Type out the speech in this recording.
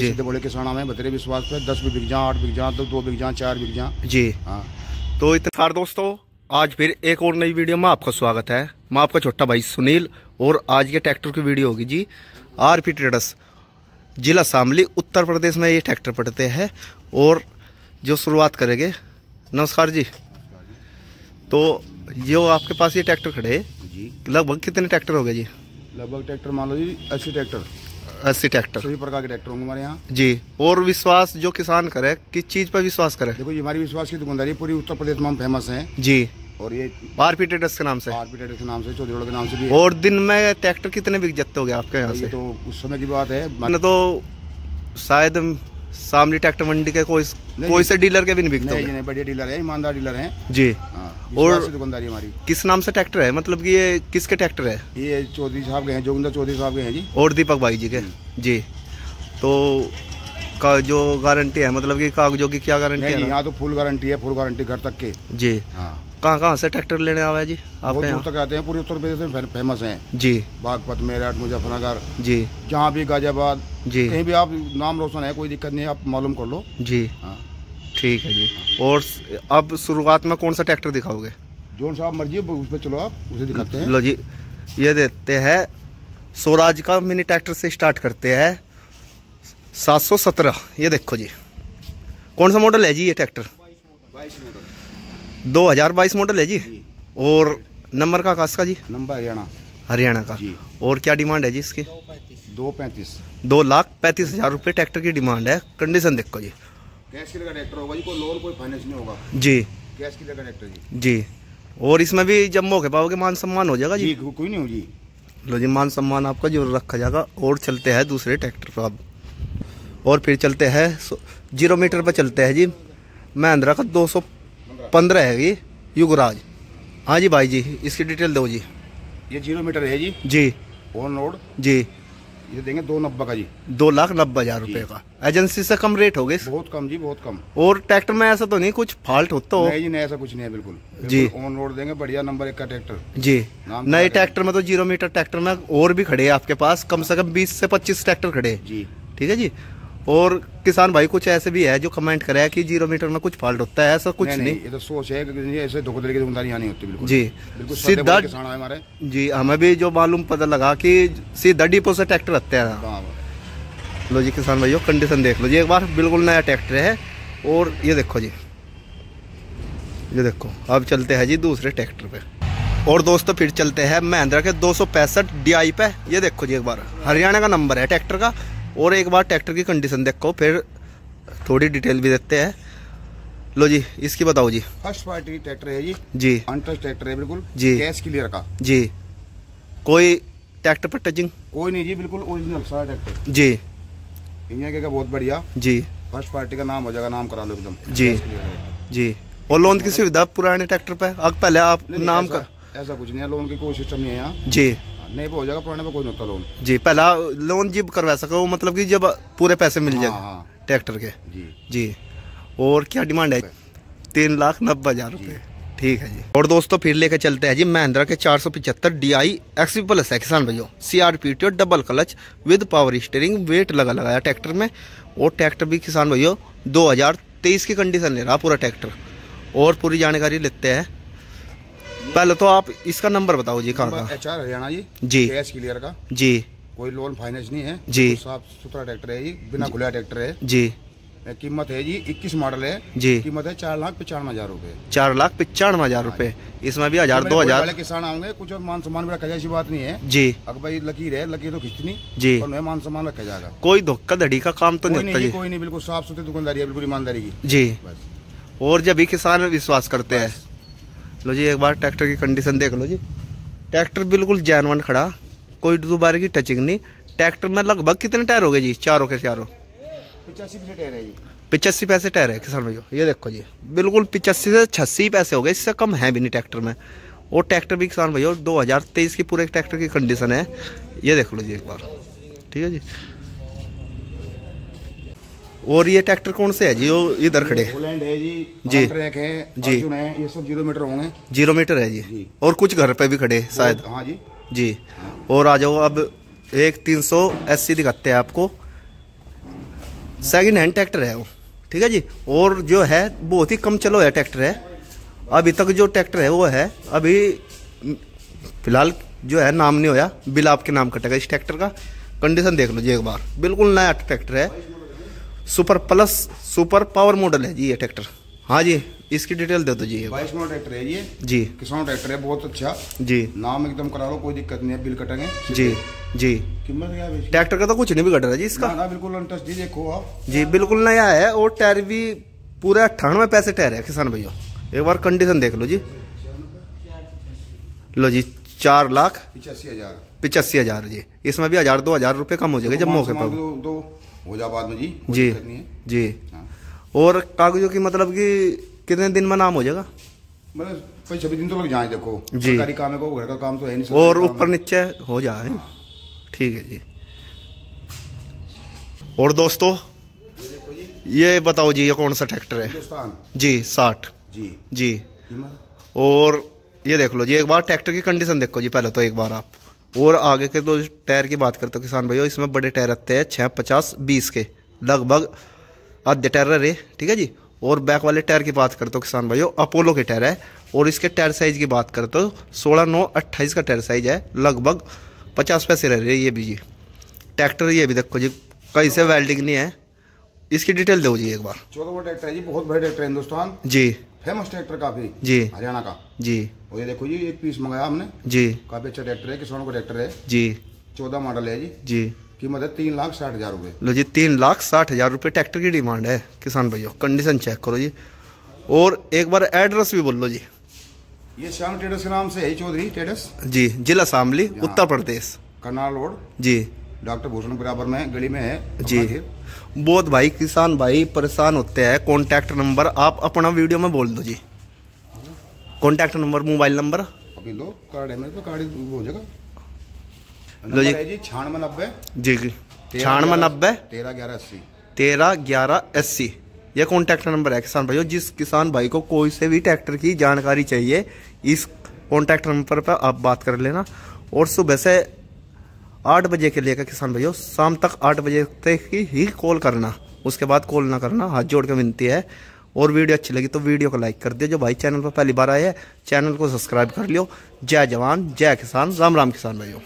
बड़े सीधे बड़े किसान हमें बतरे विश्वास पे दस भी बिक जा आठ बिक जा दो दो बिक जा चार बिक जा। जी। हाँ। तो इतना दोस्तों आज फिर एक और नई वीडियो में आपका स्वागत है। मैं आपका छोटा भाई सुनील और आज ये ट्रैक्टर की वीडियो होगी जी आर पी ट्रेडर्स। जिला शामली उत्तर प्रदेश में ये ट्रैक्टर पड़ते हैं और जो शुरुआत करेंगे। नमस्कार जी। तो जो आपके पास ये ट्रैक्टर खड़े हैं, जी। लगभग कितने ट्रैक्टर हो गए जी? लगभग ट्रैक्टर मान लो जी अस्सी ट्रैक्टर। अस्सी ट्रैक्टर सभी प्रकार के ट्रैक्टर होंगे हमारे यहाँ। जी और विश्वास जो किसान करे किस चीज़ पर विश्वास करे? देखो ये हमारी विश्वास की दुकानदारी पूरी उत्तर प्रदेश में हम फ़ेमस है। जी। और ये आर पी ट्रेडर्स के नाम से। आरपी ट्रेडर्स के नाम से चौधरी रोड के नाम से भी और दिन में ट्रैक्टर कितने बिक जाते हो गए आपके यहाँ से? तो उस समय की बात है मैंने तो शायद सामने ट्रैक्टर मंडी के कोई कोई से डीलर के भी नहीं बिकते नहीं जी नहीं बढ़िया डीलर है ईमानदार डीलर हैं। जी। हाँ और- दुकानदारी हमारी। किस नाम से ट्रैक्टर है? मतलब कि ये किसके ट्रैक्टर है? ये चौधरी साहब के हैं जोगिंदर चौधरी साहब के हैं जी। और दीपक भाई जी के? जी। तो का जो गारंटी है मतलब कि कागजों की क्या गारंटी है यहाँ तो फुल गारंटी है फुल गारंटी घर तक के। जी। हाँ। कहाँ कहाँ से ट्रैक्टर लेने आवा है जी? दूर तक आते हैं पूरे उत्तर प्रदेश में फ़ेमस हैं। जी। बागपत मेरठ मुजफ्फरनगर जी। जहाँ भी गाजियाबाद जी। कहीं भी आप नाम रोशन है कोई दिक्कत नहीं है आप मालूम कर लो। जी। हाँ। ठीक है जी। और अब शुरुआत में कौन सा ट्रैक्टर दिखाओगे? जोन साहब मर्ज़ी उस पर चलो आप उसे दिखाते हैं। लो जी। ये देते हैं स्वराज का मिनी ट्रैक्टर से स्टार्ट करते हैं। सात सौ सत्रह ये देखो जी। कौन सा मॉडल है जी ये ट्रैक्टर दो हज़ार बाईस मॉडल है जी। जी। और नंबर का कास का जी? नंबर हरियाणा। हरियाणा का। और क्या डिमांड है जी इसकी? दो पैंतीस। दो लाख पैंतीस हज़ार रुपये ट्रैक्टर की डिमांड है। कंडीशन देखो जी। कैश किले का ट्रैक्टर होगा जी कोई लोन कोई फाइनेंस नहीं होगा। जी। कैश किले का ट्रैक्टर जी। जी। और इसमें भी जब मौके पाओगे मान सम्मान हो जाएगा जी। कोई नहीं हो जी। लो जी मान सम्मान आपका ज़रूर रखा जाएगा और चलते हैं दूसरे ट्रैक्टर पर अब। और फिर चलते हैं ज़ीरो मीटर पर चलते हैं जी। महिंद्रा का दो सौ पंद्रह है ये युगराज। हाँ जी भाई जी इसकी डिटेल दो जी। ये ज़ीरो मीटर है जी? जी। ऑन रोड जी। ये देंगे दो नब्बे का जी। दो लाख नब्बे हज़ार रुपये का। एजेंसी से कम रेट हो गए बहुत कम जी बहुत कम। और ट्रैक्टर में ऐसा तो नहीं कुछ फॉल्ट होता हो। नहीं जी नहीं ऐसा कुछ नहीं है बिल्कुल। जी। ऑन रोड देंगे बढ़िया नंबर एक का ट्रैक्टर जी। नए ट्रैक्टर में तो ज़ीरो मीटर ट्रैक्टर में और भी खड़े हैं आपके पास। कम से कम बीस से पच्चीस ट्रैक्टर खड़े जी। ठीक है जी? और किसान भाई कुछ ऐसे भी है जो कमेंट करे कि ज़ीरो मीटर में कुछ फॉल्ट होता है ऐसा कुछ नहीं, नहीं, नहीं तो सोच है कि ऐसे धोखाधड़ी की दुकानदारी नहीं होती बिल्कुल। जी। बिल्कुल सीधा सीधा किसान हमारे। जी हमें भी जो मालूम पता लगा कि सीधा डिपो से ट्रैक्टर आते हैं। हाँ लो जी किसान भाइयों कंडीशन देख लो जी एक बार बिल्कुल नया ट्रैक्टर है और ये देखो जी। ये देखो अब चलते हैं जी दूसरे ट्रैक्टर पे। और दोस्तों फिर चलते हैं महिंद्रा के दो सौ पैंसठ डी आई पे। ये देखो जी एक बार हरियाणा का नंबर है ट्रैक्टर का। और एक बार ट्रैक्टर की कंडीशन देखो फिर थोड़ी डिटेल भी देते हैं। लो जी इसकी बताओ जी। फ़र्स्ट पार्टी ट्रैक्टर है जी जी। अनटच ट्रैक्टर है बिल्कुल। जी। कैश क्लियर का जी। कोई ट्रैक्टर पर टचिंग कोई नहीं जी बिल्कुल ओरिजिनल सारा ट्रैक्टर जी। इंडिया का बहुत बढ़िया। जी। फ़र्स्ट पार्टी का नाम हो जाएगा नाम करा लो एकदम। जी। जी। और लोन की सुविधा पुराने ट्रैक्टर पे अब पहले आप नाम कर ऐसा कुछ नहीं है लोन की कोई सिस्टम नहीं है यहाँ। जी। नहीं भी हो जाएगा पुराने में कोई नहीं होता लोन। जी पहला लोन जब करवा सको मतलब कि जब पूरे पैसे मिल हाँ, जाए हाँ। ट्रैक्टर के। जी। जी। और क्या डिमांड है? तीन लाख नब्बे हज़ार रुपये ठीक है जी। और दोस्तों फिर लेके चलते हैं जी महिंद्रा के चार सौ पिछहत्तर डी आई एक्स प्लस है किसान भैया C R P T double clutch with power steering weight लगा लगाया ट्रैक्टर में। और ट्रैक्टर भी किसान भैया दो हज़ार तेईस की कंडीशन ले रहा पूरा ट्रैक्टर। और पूरी जानकारी लेते हैं। पहले तो आप इसका नंबर बताओ जी कहाँ का एच आर हरियाणा जी जी। कैश क्लियर का। जी। कोई लोन फाइनेंस नहीं है जी। साफ़ सुथरा ट्रैक्टर है जी बिना खुला ट्रैक्टर है। जी। कीमत है जी इक्कीस मॉडल है। जी। कीमत है चार लाख पचानवे हज़ार रूपए। चार लाख पचानवे हज़ार रूपए। इसमें भी हज़ार दो हज़ार। किसान आएँगे कुछ और मान सम्मान भी रखा जाए ऐसी बात नहीं है। जी। अगर भाई लकीर है लकीर तो खींचनी जी। और मैं मान सम्मान रखा जाएगा। कोई धोखाधड़ी का काम तो नहीं होता कोई नहीं बिल्कुल साफ़ सुथरी दुकानदारी है बिल्कुल ईमानदारी की। जी। बस। और जब भी किसान विश्वास करते हैं लो जी एक बार ट्रैक्टर की कंडीशन देख लो जी। ट्रैक्टर बिल्कुल जैनवन खड़ा कोई दोबारा की टचिंग नहीं। ट्रैक्टर में लगभग कितने टायर हो गए जी? चारों के चारों। पचासी परसेंट है जी। पिचासी पैसे टायर है किसान भैया ये देखो जी बिल्कुल पिचासी से छस्सी पैसे हो गए इससे कम है भी नहीं ट्रैक्टर में। और ट्रैक्टर भी किसान भैया दो हज़ार तेईस की पूरे ट्रैक्टर की कंडीशन है। ये देख लो जी एक बार। ठीक है जी? और ये ट्रैक्टर कौन से है जी? वो इधर खड़े है। जी जी। ट्रैक है जी। है ये सब ज़ीरो मीटर होंगे। ज़ीरो मीटर है जी। जी। और कुछ घर पे भी खड़े हैं शायद। हाँ जी। जी। और आ जाओ अब एक तीन सौ अस्सी दिखाते हैं आपको। सेकंड हैंड ट्रैक्टर है वो। ठीक है जी? और जो है बहुत ही कम चलो है ट्रैक्टर है। अभी तक जो ट्रैक्टर है वो है अभी फ़िलहाल जो है नाम नहीं होया। बिल आपके नाम कटेगा इस ट्रैक्टर का। कंडीशन देख लो जी एक बार। बिल्कुल नया ट्रैक्टर है। Super plus super power model है जी ये ट्रैक्टर। हाँ जी इसकी डिटेल दे दो जी। बाईस मॉडल ट्रैक्टर है ये। जी। किसान ट्रैक्टर है बहुत अच्छा। जी। नाम एकदम करा लो कोई दिक्कत नहीं है बिल कटेंगे। जी जी। कीमत क्या है ट्रैक्टर का तो कुछ नहीं बिगड़ रहा जी इसका। ना ना बिल्कुल अनटच जी देखो आप। जी बिल्कुल नया है और टायर भी पूरे अट्ठानवे पैसे टायर है किसान भैया एक बार कंडीशन देख लो जी। लो जी चार लाख पिचासी हज़ार। पिचासी हज़ार जी। इसमें भी हज़ार दो हज़ार रुपये कम हो जाएगा जब मौके पर। हो जा बाद में जी जी है। जी। हाँ। और कागजों की मतलब कि कितने दिन में नाम हो जाएगा? मतलब कोई छब्बीस दिन तो लग जाए देखो। जी। सरकारी काम है को घर का काम तो है नहीं और ऊपर नीचे हो जाए ठीक है जी। और दोस्तों ये बताओ जी ये कौन सा ट्रैक्टर है। है जी साठ। जी। जी। और ये देख लो जी एक बार ट्रैक्टर की कंडीशन देखो जी पहले तो एक बार आप। और आगे के तो टायर की बात करते हो किसान भाइयों इसमें बड़े टायर आते हैं छः पचास बीस के लगभग आधे टायर रहे ठीक है जी? और बैक वाले टायर की बात करते हो किसान भाइयों अपोलो के टायर है और इसके टायर साइज़ की बात करते हो सोलह नौ अट्ठाईस का टायर साइज़ है लगभग पचास पैसे रह रहे ये भी जी। ट्रैक्टर ये भी देखो जी कहीं से वेल्डिंग नहीं है। इसकी डिटेल दो जी एक बार। चौदह ट्रैक्टर है जी बहुत बड़े ट्रैक्टर है हिंदुस्तान। जी। फ़ेमस ट्रैक्टर काफ़ी जी। हरियाणा का। जी। और ये देखो जी एक पीस मंगाया हमने। जी। काफ़ी अच्छा ट्रैक्टर है किसानों का ट्रैक्टर है। जी। चौदह मॉडल है जी। जी। कीमत है तीन लाख साठ हज़ार रुपए। लो जी तीन लाख साठ हज़ार रुपये ट्रैक्टर की डिमांड है किसान भैया कंडीशन चेक करो जी। और एक बार एड्रेस भी बोल लो जी। ये श्याम ट्रेडर्स के नाम से है चौधरी ट्रेडर्स जी जिला शामली उत्तर प्रदेश। करनाल रोड। जी। डॉक्टर भूषण बराबर में गली में है। जी। बहुत भाई किसान भाई परेशान होते हैं। कॉन्टैक्ट नंबर आप अपना वीडियो में बोल दो जी। कॉन्टैक्ट नंबर मोबाइल नंबर अभी लो कार्ड है मेरे पे कार्ड हो जाएगा। लो जी। नंबर है जी छियानवे नब्बे जी। छियानवे नब्बे तेरह ग्यारह अस्सी। तेरह ग्यारह अस्सी। यह कॉन्टैक्ट नंबर है किसान भाइयों। जिस किसान भाई को कोई से भी ट्रैक्टर की जानकारी चाहिए इस कॉन्टैक्ट नंबर पर आप बात कर लेना। और सुबह से आठ बजे के लेकर किसान भाइयों शाम तक आठ बजे तक ही, कॉल करना। उसके बाद कॉल ना करना हाथ जोड़ के विनती है। और वीडियो अच्छी लगी तो वीडियो को लाइक कर दियो जो भाई चैनल पर पहली बार आए हैं चैनल को सब्सक्राइब कर लियो। जय जवान जय किसान राम राम किसान भाइयों।